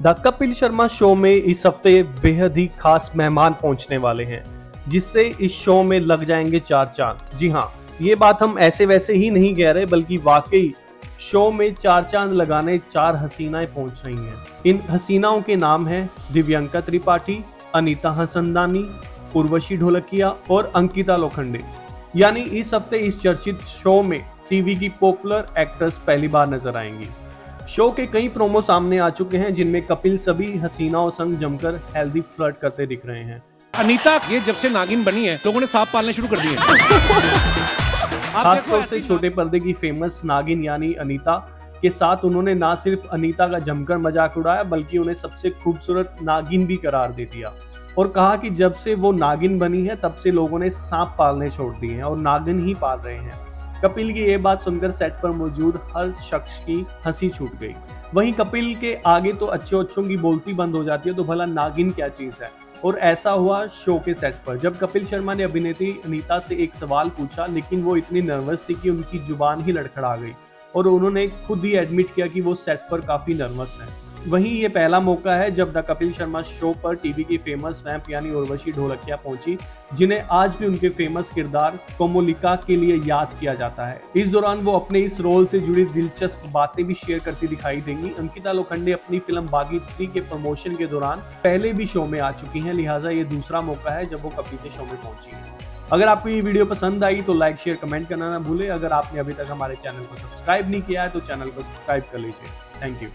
The Kapil Sharma show में इस हफ़्ते बेहद ही खास मेहमान पहुँचने वाले हैं, जिससे इस शो में लग जाएँगे चार चाँद। जी हाँ ये बात हम ऐसे वैसे ही नहीं कह रहे, बल्कि वाकई शो में चार चाँद लगाने चार हसीनाएँ पहुँच रही हैं। इन हसीनाओं के नाम हैं दिव्यंका त्रिपाठी, अनीता हसनदानी, उर्वशी ढोलकिया और अंकिता लोखंडे। यानी इस हफ़्ते इस चर्चित शो में टीवी की पॉपुलर एक्ट्रेस पहली बार नज़र आएँगी। शो के कई प्रोमो सामने आ चुके हैं जिनमें कपिल सभी हसीनाओं संग जमकर हेल्दी फ्लर्ट करते दिख रहे हैं। अनीता ये जब से नागिन बनी है लोगों ने सांप पालने शुरू कर दिए खासतौर से छोटे पर्दे की फ़ेमस नागिन यानी अनीता के साथ उन्होंने ना सिर्फ़ अनीता का जमकर मज़ाक उड़ाया बल्कि उन्हें सबसे खूबसूरत नागिन भी करार दे दिया। और कहा कि जब से वो नागिन बनी है तब से लोगों ने सांप पालने छोड़ दिए हैं और नागिन ही पाल रहे हैं। कपिल की ये बात सुनकर सेट पर मौजूद हर शख्स की हँसी छूट गई। वहीं कपिल के आगे तो अच्छे अच्छों की बोलती बंद हो जाती है तो भला नागिन क्या चीज़ है? और ऐसा हुआ शो के सेट पर। जब कपिल शर्मा ने अभिनेत्री अनीता से एक सवाल पूछा, लेकिन वो इतनी नर्वस थी कि उनकी ज़ुबान ही लड़खड़ा गई। और उन्होंने खुद ही एडमिट किया कि वो सेट पर काफ़ी नर्वस हैं। वहीं ये पहला मौका है जब द कपिल शर्मा शो पर टीवी की फ़ेमस वैम्प यानी उर्वशी ढोलकिया पहुँची, जिन्हें आज भी उनके फ़ेमस किरदार कोमोलिका के लिए याद किया जाता है। इस दौरान वो अपने इस रोल से जुड़ी दिलचस्प बातें भी शेयर करती दिखाई देंगी। अंकिता लोखंडे अपनी फ़िल्म बागी थ्री के प्रमोशन के दौरान पहले भी शो में आ चुकी हैं, लिहाजा ये दूसरा मौका है जब वो कपिल के शो में पहुँची अगर आपको ये वीडियो पसंद आई तो लाइक, शेयर, कमेंट करना ना भूले। अगर आपने अभी तक हमारे चैनल को सब्सक्राइब नहीं किया है तो चैनल को सब्सक्राइब कर लीजिए। Thank you.